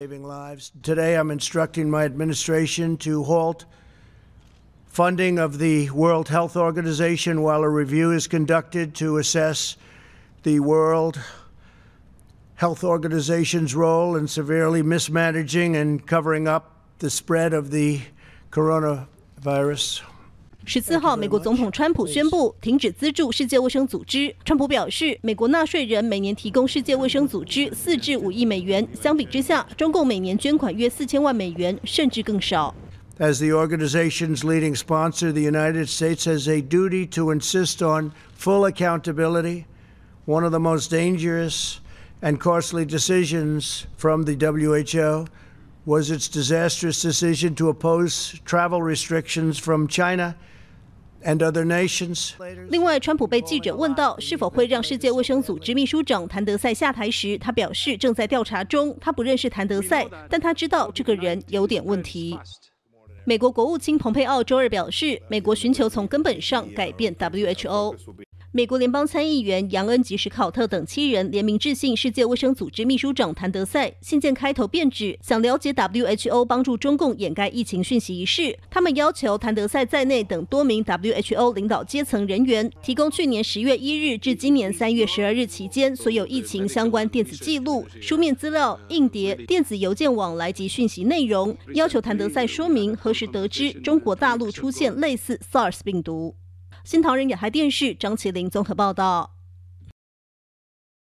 saving lives. Today, I'm instructing my administration to halt funding of the World Health Organization while a review is conducted to assess the World Health Organization's role in severely mismanaging and covering up the spread of the coronavirus. 十四号，美国总统川普宣布停止资助世界卫生组织。川普表示，美国纳税人每年提供世界卫生组织四至五亿美元，相比之下，中共每年捐款约四千万美元，甚至更少。As the organization's leading sponsor, the United States has a duty to insist on full accountability. One of the most dangerous and costly decisions from the WHO Was its disastrous decision to oppose travel restrictions from China and other nations. 另外，川普被记者问到是否会让世界卫生组织秘书长谭德赛下台时，他表示正在调查中。他不认识谭德赛，但他知道这个人有点问题。美国国务卿蓬佩奥周二表示，美国寻求从根本上改变 WHO。美国联邦参议员杨恩吉史考特等七人联名致信世界卫生组织秘书长谭德赛，信件开头便指想了解 WHO 帮助中共掩盖疫情讯息一事。他们要求谭德赛在内等多名 WHO 领导阶层人员提供去年十月一日至今年三月十二日期间所有疫情相关电子记录、书面资料、硬碟、电子邮件往来及讯息内容，要求谭德赛说明何时得知中国大陆出现类似 SARS 病毒。新唐人亚太电视张麒麟综合报道。